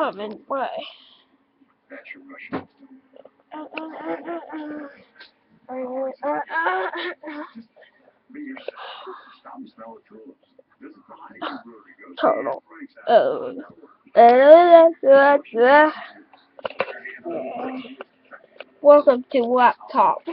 Oh, man, why? That's your Russian. Be yourself. Stop and smell the tulips. Welcome to laptop.